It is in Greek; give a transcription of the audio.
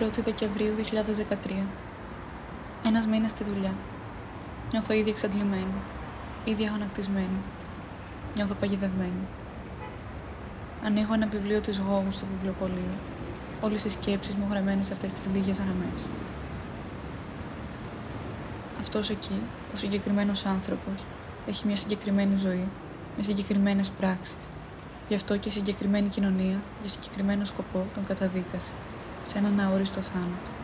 1η Δεκεμβρίου 2013. Ένας μήνας στη δουλειά. Νιώθω ήδη εξαντλημένη. Ήδη αγανακτισμένη. Νιώθω παγιδευμένη. Ανοίγω ένα βιβλίο της Γόγου στο βιβλιοπωλείο. Όλες οι σκέψεις μου γραμμένες σε αυτές τις λίγες γραμμές. Αυτός εκεί, ο συγκεκριμένος άνθρωπος, έχει μια συγκεκριμένη ζωή, με συγκεκριμένες πράξεις. Γι' αυτό και η συγκεκριμένη κοινωνία, για συγκεκριμένο σκοπό, τον καταδίκασε, σε έναν αόριστο θάνατο.